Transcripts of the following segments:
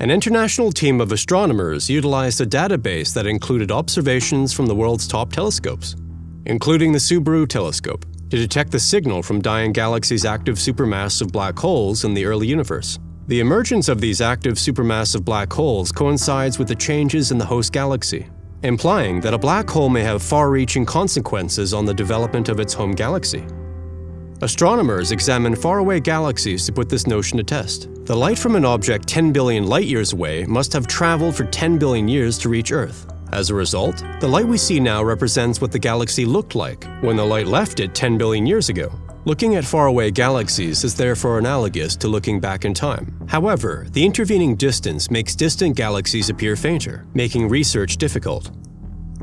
An international team of astronomers utilized a database that included observations from the world's top telescopes, including the Subaru telescope, to detect the signal from dying galaxies' active supermassive black holes in the early universe. The emergence of these active supermassive black holes coincides with the changes in the host galaxy, implying that a black hole may have far-reaching consequences on the development of its home galaxy. Astronomers examine faraway galaxies to put this notion to test. The light from an object 10 billion light-years away must have traveled for 10 billion years to reach Earth. As a result, the light we see now represents what the galaxy looked like when the light left it 10 billion years ago. Looking at faraway galaxies is therefore analogous to looking back in time. However, the intervening distance makes distant galaxies appear fainter, making research difficult.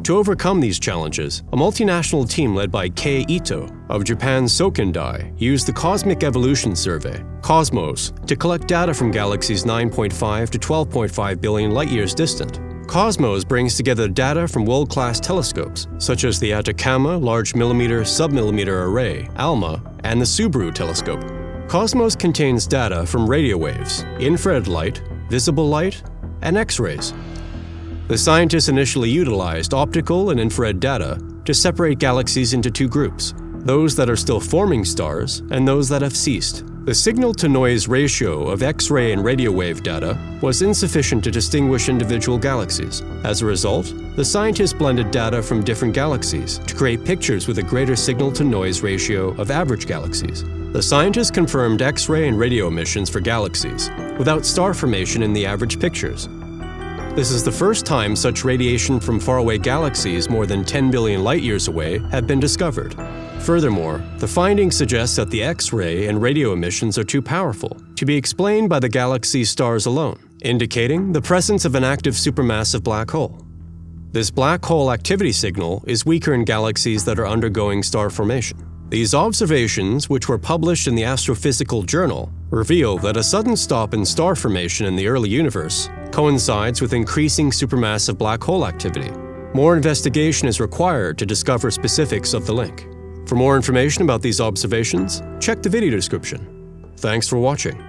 To overcome these challenges, a multinational team led by Kei Ito of Japan's Sokendai used the Cosmic Evolution Survey, COSMOS, to collect data from galaxies 9.5 to 12.5 billion light-years distant. COSMOS brings together data from world-class telescopes, such as the Atacama Large Millimeter Submillimeter Array, ALMA, and the Subaru telescope. COSMOS contains data from radio waves, infrared light, visible light, and X-rays, the scientists initially utilized optical and infrared data to separate galaxies into two groups those that are still forming stars and those that have ceased. The signal to noise ratio of X ray and radio wave data was insufficient to distinguish individual galaxies. As a result, the scientists blended data from different galaxies to create pictures with a greater signal to noise ratio of average galaxies. The scientists confirmed X ray and radio emissions for galaxies without star formation in the average pictures, this is the first time such radiation from faraway galaxies more than 10 billion light-years away have been discovered. Furthermore, the findings suggest that the X-ray and radio emissions are too powerful to be explained by the galaxy's stars alone, indicating the presence of an active supermassive black hole. This black hole activity signal is weaker in galaxies that are undergoing star formation. These observations, which were published in the Astrophysical Journal, reveal that a sudden stop in star formation in the early universe coincides with increasing supermassive black hole activity. More investigation is required to discover specifics of the link. For more information about these observations, check the video description. Thanks for watching.